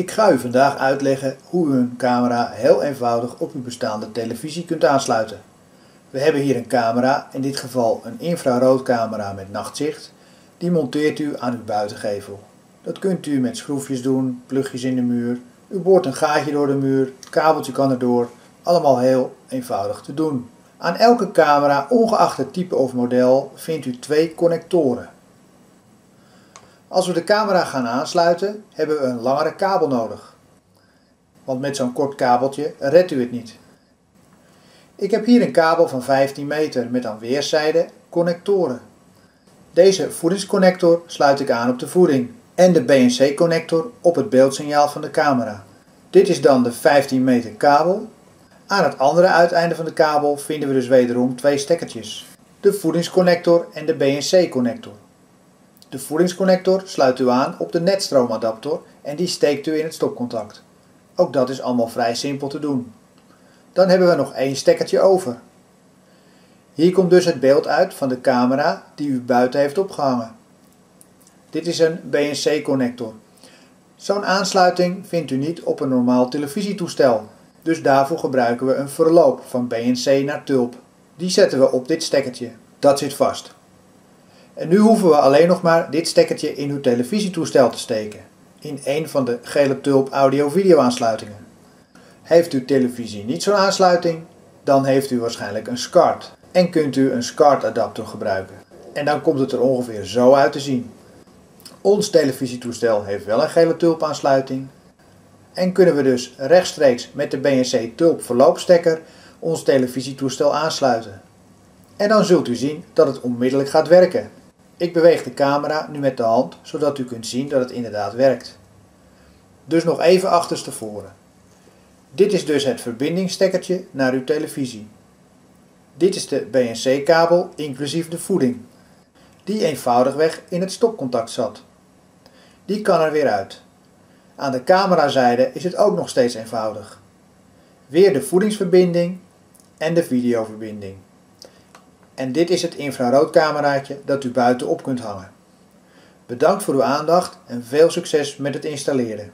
Ik ga u vandaag uitleggen hoe u een camera heel eenvoudig op uw bestaande televisie kunt aansluiten. We hebben hier een camera, in dit geval een infraroodcamera met nachtzicht. Die monteert u aan uw buitengevel. Dat kunt u met schroefjes doen, plugjes in de muur. U boort een gaatje door de muur, het kabeltje kan erdoor. Allemaal heel eenvoudig te doen. Aan elke camera, ongeacht het type of model, vindt u twee connectoren. Als we de camera gaan aansluiten, hebben we een langere kabel nodig. Want met zo'n kort kabeltje redt u het niet. Ik heb hier een kabel van 15 meter met aan weerszijden connectoren. Deze voedingsconnector sluit ik aan op de voeding en de BNC-connector op het beeldsignaal van de camera. Dit is dan de 15 meter kabel. Aan het andere uiteinde van de kabel vinden we dus wederom twee stekkertjes. De voedingsconnector en de BNC-connector. De voedingsconnector sluit u aan op de netstroomadapter en die steekt u in het stopcontact. Ook dat is allemaal vrij simpel te doen. Dan hebben we nog één stekkertje over. Hier komt dus het beeld uit van de camera die u buiten heeft opgehangen. Dit is een BNC-connector. Zo'n aansluiting vindt u niet op een normaal televisietoestel. Dus daarvoor gebruiken we een verloop van BNC naar tulp. Die zetten we op dit stekkertje. Dat zit vast. En nu hoeven we alleen nog maar dit stekkertje in uw televisietoestel te steken. In een van de gele tulp audio-video aansluitingen. Heeft uw televisie niet zo'n aansluiting, dan heeft u waarschijnlijk een SCART. En kunt u een SCART adapter gebruiken. En dan komt het er ongeveer zo uit te zien. Ons televisietoestel heeft wel een gele tulp aansluiting. En kunnen we dus rechtstreeks met de BNC tulp verloopstekker ons televisietoestel aansluiten. En dan zult u zien dat het onmiddellijk gaat werken. Ik beweeg de camera nu met de hand, zodat u kunt zien dat het inderdaad werkt. Dus nog even achterstevoren. Dit is dus het verbindingsstekkertje naar uw televisie. Dit is de BNC-kabel inclusief de voeding, die eenvoudigweg in het stopcontact zat. Die kan er weer uit. Aan de camerazijde is het ook nog steeds eenvoudig. Weer de voedingsverbinding en de videoverbinding. En dit is het infraroodcameraatje dat u buiten op kunt hangen. Bedankt voor uw aandacht en veel succes met het installeren.